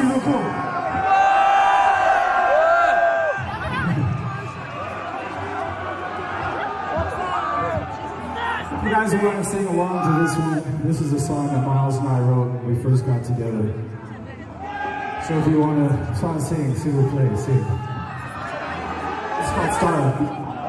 Merci beaucoup. You guys want to sing along to this one? This is a song that Myles and I wrote when we first got together. So if you want to try to sing, see the play, sing. It's called Starlight.